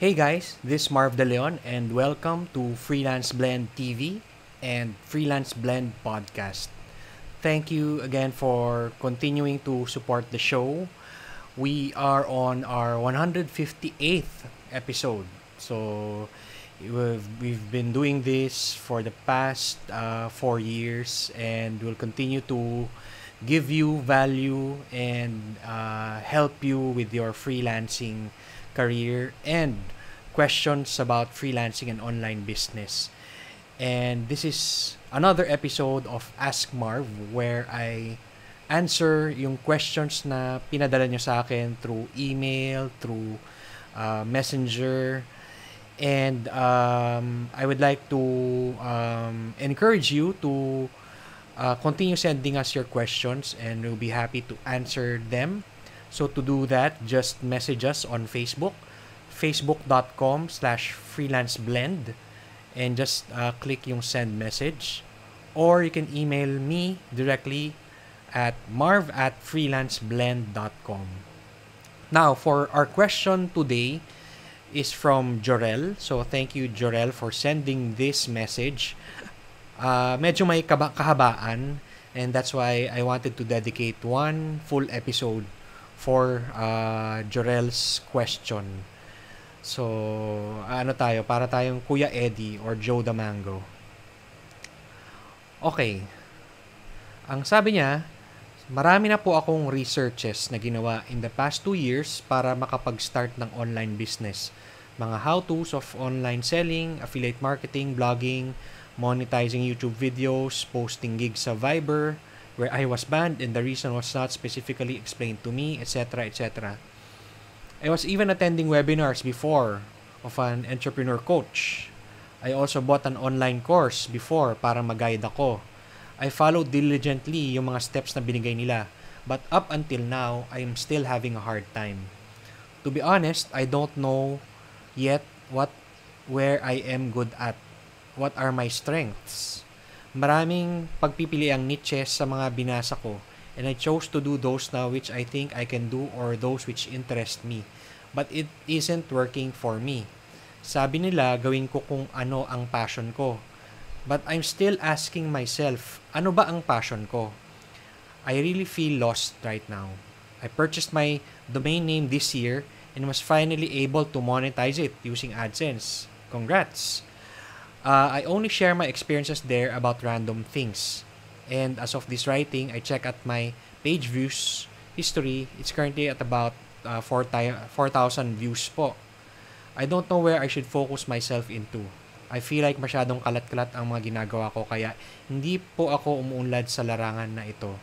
Hey guys, this is Marv De Leon and welcome to Freelance Blend TV and Freelance Blend Podcast. Thank you again for continuing to support the show. We are on our 158th episode. So we've, we've been doing this for the past uh, four years and we'll continue to give you value and uh, help you with your freelancing career and questions about freelancing and online business. And this is another episode of Ask Marv where I answer yung questions na pinadala nyo sa akin through email, through uh, messenger, and um, I would like to um, encourage you to uh, continue sending us your questions and we'll be happy to answer them. So to do that, just message us on Facebook, facebook.com slash freelanceblend and just uh, click yung send message. Or you can email me directly at marv at freelanceblend.com. Now, for our question today is from Jorel. So, thank you, Jorel, for sending this message. Uh, medyo may kahabaan and that's why I wanted to dedicate one full episode for uh, Jorel's question. So, ano tayo? Para tayong Kuya Eddie or Joe Damango. Okay. Ang sabi niya, marami na po akong researches na ginawa in the past two years para makapag-start ng online business. Mga how-tos of online selling, affiliate marketing, blogging, monetizing YouTube videos, posting gigs sa Viber, where I was banned and the reason was not specifically explained to me, etc., etc. I was even attending webinars before of an entrepreneur coach. I also bought an online course before para mag-guide ako. I followed diligently yung mga steps na binigay nila. But up until now, I am still having a hard time. To be honest, I don't know yet what where I am good at. What are my strengths? Maraming pagpipili ang niches sa mga binasa ko and I chose to do those now which I think I can do or those which interest me. But it isn't working for me. Sabi nila gawin ko kung ano ang passion ko. But I'm still asking myself, ano ba ang passion ko? I really feel lost right now. I purchased my domain name this year and was finally able to monetize it using AdSense. Congrats! Uh, I only share my experiences there about random things. And as of this writing, I check at my page views history. It's currently at about uh, 4,000 views po. I don't know where I should focus myself into. I feel like masyadong kalat-kalat ang mga ginagawa ko kaya hindi po ako umuunlad sa larangan na ito.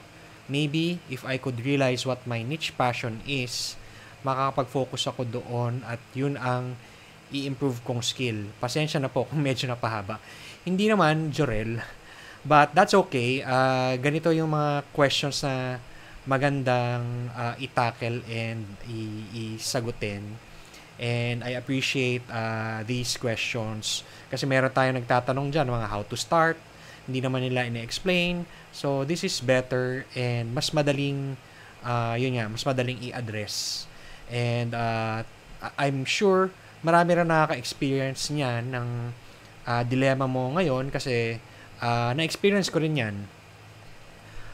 Maybe if I could realize what my niche passion is, makakapag-focus ako doon at yun ang i-improve kong skill. Pasensya na po kung medyo napahaba. Hindi naman, Jorel. But that's okay. Uh, ganito yung mga questions na magandang uh, itackle and i- isagutin. And I appreciate uh, these questions kasi meron tayo nagtatanong dyan mga how to start. Hindi naman nila ine-explain. So, this is better and mas madaling, uh, yun nga, mas madaling i-address. And uh, I'm sure marami rin nakaka-experience niyan ng uh, dilemma mo ngayon kasi uh, na-experience ko rin yan.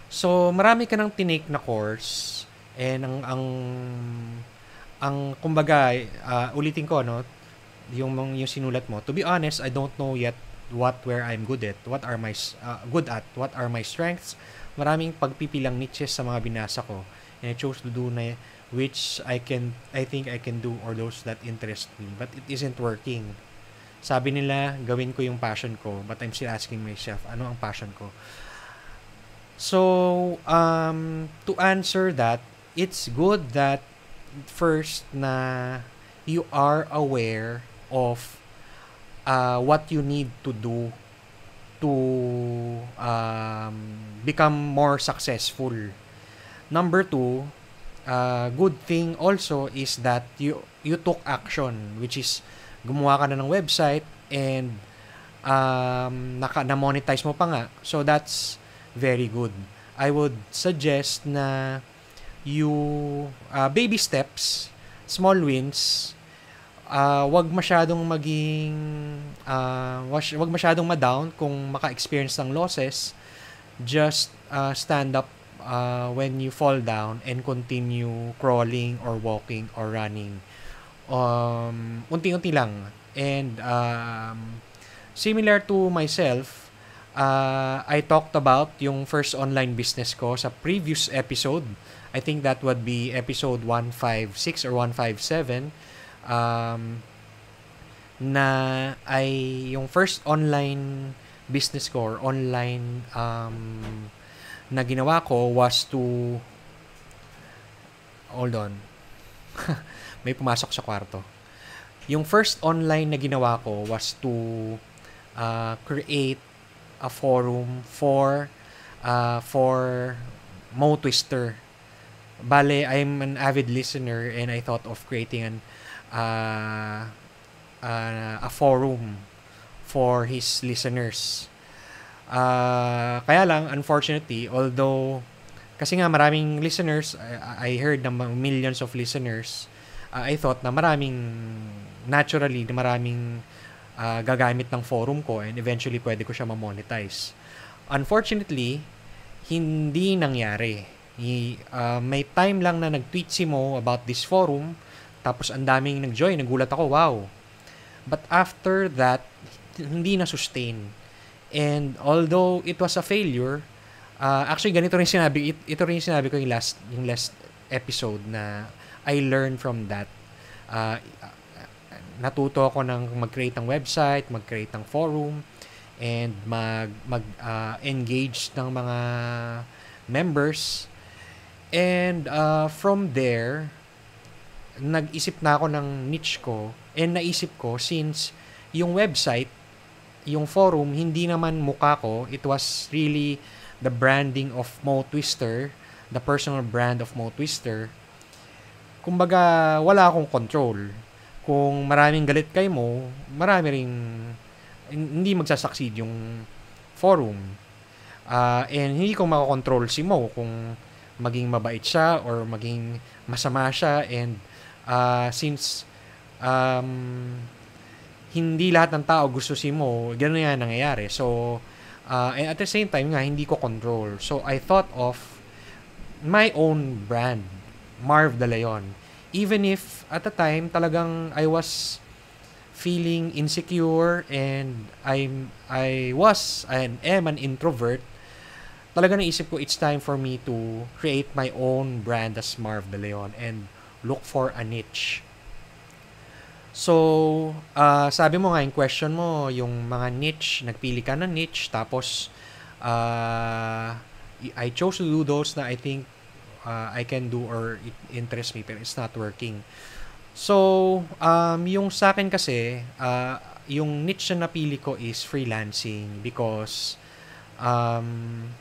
So, marami ka nang tinake na course and ang ang ang kumbaga uh, ulitin ko no yung yung sinulat mo to be honest I don't know yet what where I'm good at what are my uh, good at what are my strengths maraming pagpipilang niches sa mga binasa ko and I chose to do na which I can I think I can do or those that interest me. But it isn't working. Sabi nila gawin ko yung passion ko but I'm still asking myself ano ang passion ko? So um to answer that it's good that first na you are aware of uh, what you need to do to um, become more successful. Number two, uh, good thing also is that you you took action, which is gumawa ka na ng website and um, naka, na-monetize mo pa nga. So that's very good. I would suggest na you uh, baby steps, small wins, uh, wag masyadong maging uh, wag masyadong ma-down kung maka-experience ng losses just uh, stand up uh, when you fall down and continue crawling or walking or running. Um unti-unti lang. And um, similar to myself uh, I talked about yung first online business ko sa previous episode. I think that would be episode 156 or 157 um, na ay yung first online business ko or online um, na ginawa ko was to hold on. May pumasok sa kwarto. Yung first online na ginawa ko was to uh, create a forum for uh, for Mo Twister. Bale I'm an avid listener and I thought of creating an uh, uh, a forum for his listeners. Uh, kaya lang, unfortunately, although, kasi nga maraming listeners, I, I heard na millions of listeners, uh, I thought na maraming, naturally, na maraming uh, gagamit ng forum ko and eventually pwede ko siya ma-monetize. Unfortunately, hindi nangyari. He, uh, may time lang na nag-tweet si Mo about this forum, tapos ang daming nag-join, nagulat ako, wow. But after that, hindi na sustain. And although it was a failure, uh, actually ganito rin sinabi, it, ito rin sinabi ko yung last, yung last episode na I learned from that. Uh, natuto ako ng mag-create ng website, mag-create ng forum, and mag, mag uh, engage ng mga members. And uh, from there, nag-isip na ako ng niche ko and naisip ko since yung website yung forum, hindi naman mukha ko. It was really the branding of Mo Twister, the personal brand of Mo Twister. Kumbaga, wala akong control. Kung maraming galit kay Mo, marami ring hindi magsasucceed yung forum. Uh, and hindi ko makakontrol si Mo kung maging mabait siya or maging masama siya and uh, since um, hindi lahat ng tao gusto si Mo, gano'n yan nangyayari. So, uh, and at the same time nga, hindi ko control. So, I thought of my own brand, Marv De Leon. Even if at the time talagang I was feeling insecure and I'm I was and am an introvert, talaga naisip ko it's time for me to create my own brand as Marv De Leon and look for a niche So, uh, sabi mo nga, yung question mo, yung mga niche, nagpili ka ng niche, tapos, uh, I chose to do those na I think uh, I can do or it interests me, pero it's not working. So, um, yung sa akin kasi, uh, yung niche na napili ko is freelancing because um,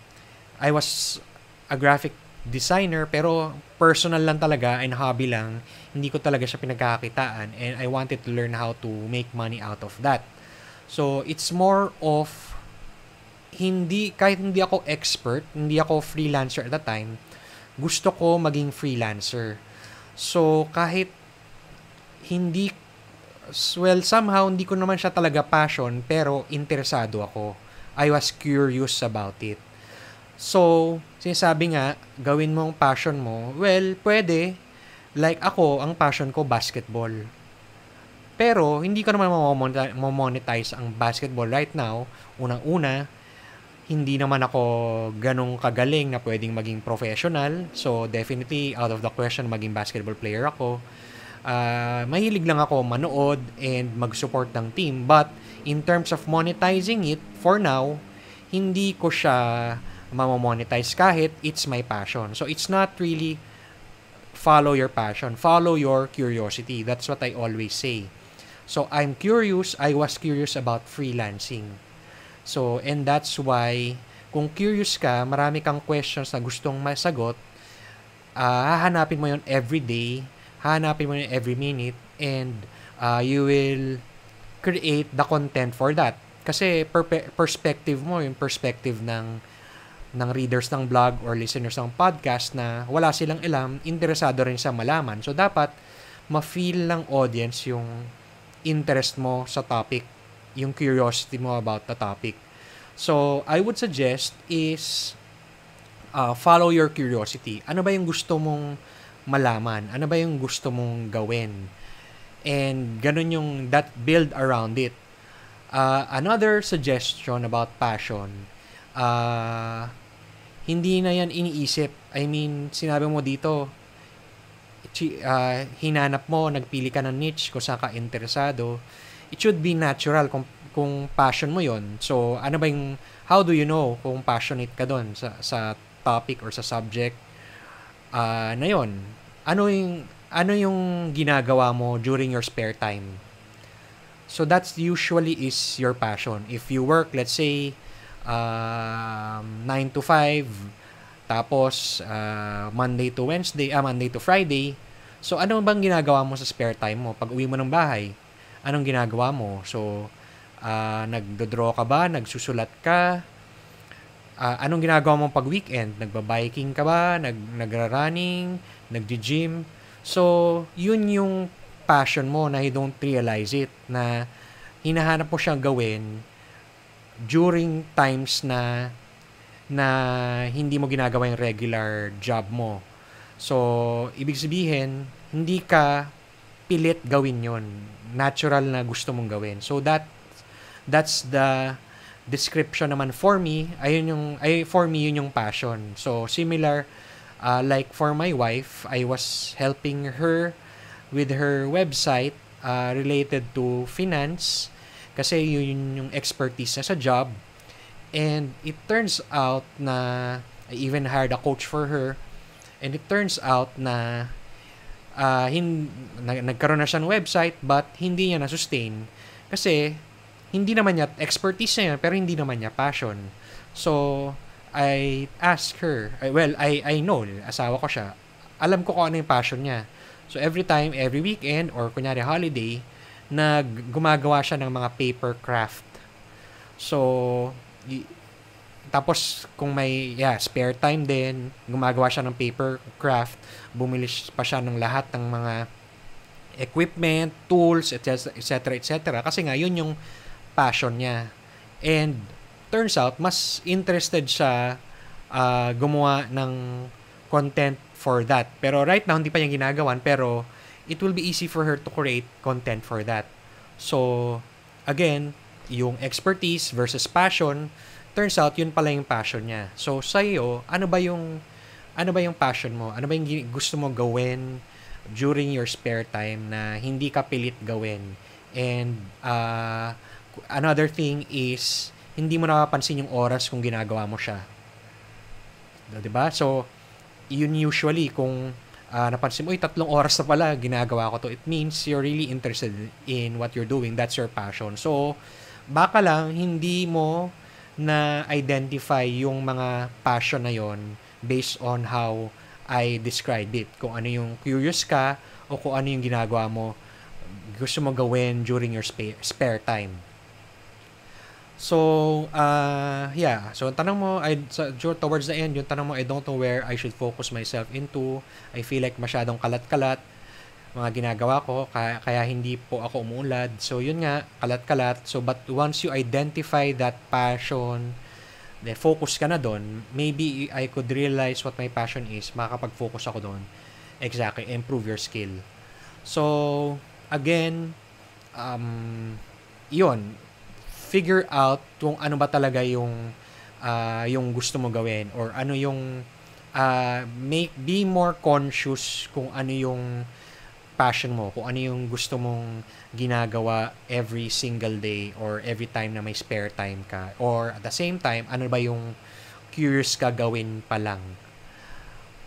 I was a graphic designer pero personal lang talaga and hobby lang hindi ko talaga siya pinagkakakitaan and I wanted to learn how to make money out of that. So, it's more of hindi, kahit hindi ako expert, hindi ako freelancer at the time, gusto ko maging freelancer. So, kahit hindi, well, somehow, hindi ko naman siya talaga passion, pero interesado ako. I was curious about it. So, sinasabi nga, gawin mo ang passion mo, well, pwede, Like ako, ang passion ko basketball. Pero hindi ko naman mo-monetize ang basketball right now. Unang-una, hindi naman ako ganong kagaling na pwedeng maging professional. So definitely out of the question maging basketball player ako. Uh, mahilig lang ako manood and mag-support ng team. But in terms of monetizing it, for now, hindi ko siya mamamonetize kahit it's my passion. So it's not really follow your passion, follow your curiosity. That's what I always say. So I'm curious, I was curious about freelancing. So and that's why kung curious ka, marami kang questions na gustong masagot, uh, hahanapin mo yon every day, hahanapin mo yon every minute, and uh, you will create the content for that. Kasi per- perspective mo, yung perspective ng ng readers ng blog or listeners ng podcast na wala silang alam, interesado rin sa malaman. So, dapat ma-feel ng audience yung interest mo sa topic, yung curiosity mo about the topic. So, I would suggest is uh, follow your curiosity. Ano ba yung gusto mong malaman? Ano ba yung gusto mong gawin? And ganun yung that build around it. Uh, another suggestion about passion, uh, hindi na yan iniisip. I mean, sinabi mo dito, uh, hinanap mo, nagpili ka ng niche kung saan ka interesado. It should be natural kung, kung passion mo yon So, ano ba yung, how do you know kung passionate ka doon sa, sa topic or sa subject uh, na yon Ano yung, ano yung ginagawa mo during your spare time? So that's usually is your passion. If you work, let's say, um, 9 to 5, tapos uh, Monday to Wednesday, ah, Monday to Friday. So ano bang ginagawa mo sa spare time mo pag uwi mo ng bahay? Anong ginagawa mo? So uh, nagdo-draw ka ba? Nagsusulat ka? Uh, anong ginagawa mo pag weekend? Nagba-biking ka ba? Nag nagra-running? Nagji-gym? So, yun yung passion mo na you don't realize it na hinahanap mo siyang gawin during times na na hindi mo ginagawa yung regular job mo. So, ibig sabihin, hindi ka pilit gawin yon Natural na gusto mong gawin. So, that that's the description naman for me. Ayun yung, ay, for me, yun yung passion. So, similar, uh, like for my wife, I was helping her with her website uh, related to finance kasi yun yung expertise niya sa job. And it turns out na I even hired a coach for her. And it turns out na uh, hin, na, nagkaroon na siya ng website but hindi niya na-sustain. Kasi hindi naman niya expertise niya pero hindi naman niya passion. So I asked her well I I know asawa ko siya. Alam ko kung ano yung passion niya. So every time, every weekend or kunyari holiday, nag gumagawa siya ng mga paper craft. So y- tapos kung may yeah, spare time din, gumagawa siya ng paper craft, bumili pa siya ng lahat ng mga equipment, tools, etc. etc. etc. Kasi nga yun yung passion niya. And turns out mas interested siya uh, gumawa ng content for that. Pero right now, hindi pa niya ginagawan, pero it will be easy for her to create content for that. So, again, yung expertise versus passion, turns out yun pala yung passion niya. So, sa iyo, ano ba yung ano ba yung passion mo? Ano ba yung gusto mo gawin during your spare time na hindi ka pilit gawin? And uh, another thing is hindi mo napapansin yung oras kung ginagawa mo siya. 'Di ba? So, yun usually kung uh, napansin mo, tatlong oras na pala ginagawa ko to. It means you're really interested in what you're doing. That's your passion. So, baka lang hindi mo na-identify yung mga passion na yon based on how I described it. Kung ano yung curious ka o kung ano yung ginagawa mo gusto mo gawin during your spare, spare time. So, uh, yeah. So, tanong mo, I, so, towards the end, yung tanong mo, I don't know where I should focus myself into. I feel like masyadong kalat-kalat mga ginagawa ko, kaya, kaya hindi po ako umuunlad. So, yun nga, kalat-kalat. So, but once you identify that passion, then focus ka na doon, maybe I could realize what my passion is, makakapag-focus ako doon. Exactly, improve your skill. So, again, um, yun, figure out kung ano ba talaga yung uh, yung gusto mo gawin or ano yung uh, make be more conscious kung ano yung passion mo, kung ano yung gusto mong ginagawa every single day or every time na may spare time ka or at the same time ano ba yung curious ka gawin pa lang.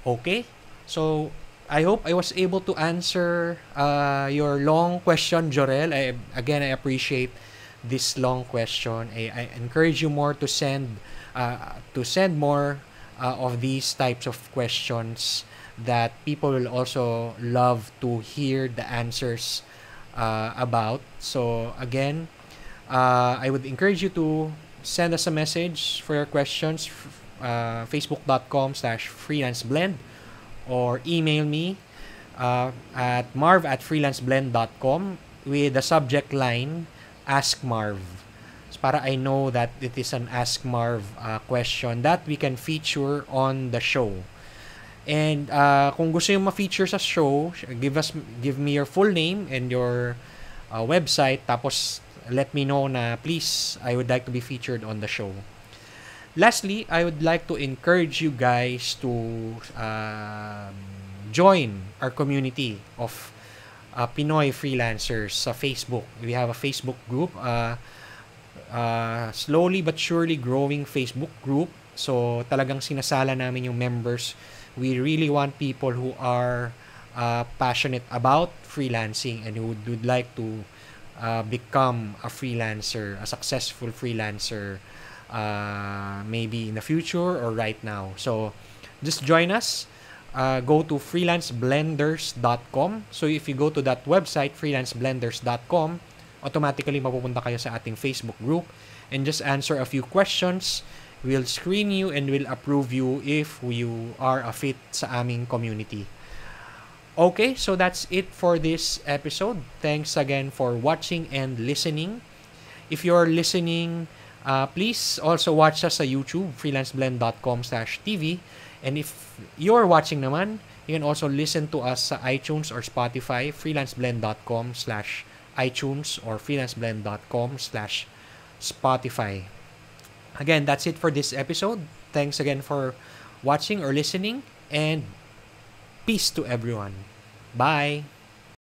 Okay? So I hope I was able to answer uh, your long question, Jorel. I, again, I appreciate this long question. I, I encourage you more to send uh, to send more uh, of these types of questions that people will also love to hear the answers uh, about. So again, uh, I would encourage you to send us a message for your questions. Uh, Facebook.com slash freelance blend or email me uh, at marv at freelanceblend.com with the subject line Ask Marv. So para I know that it is an Ask Marv uh, question that we can feature on the show. And uh, kung gusto yung ma-feature sa show, give us give me your full name and your uh, website tapos let me know na please I would like to be featured on the show. Lastly, I would like to encourage you guys to uh, join our community of uh, Pinoy freelancers sa Facebook. We have a Facebook group, uh, uh, slowly but surely growing Facebook group. So talagang sinasala namin yung members. We really want people who are uh, passionate about freelancing and who would, would like to uh, become a freelancer, a successful freelancer, uh, maybe in the future or right now. So just join us. Uh, go to freelanceblenders.com. So if you go to that website, freelanceblenders.com, automatically mapupunta kayo sa ating Facebook group and just answer a few questions. We'll screen you and we'll approve you if you are a fit sa aming community. Okay, so that's it for this episode. Thanks again for watching and listening. If you're listening, uh, please also watch us sa YouTube, freelanceblend.com slash TV. And if you're watching naman, you can also listen to us sa iTunes or Spotify, freelanceblend.com slash iTunes or freelanceblend.com slash Spotify. Again, that's it for this episode. Thanks again for watching or listening and peace to everyone. Bye.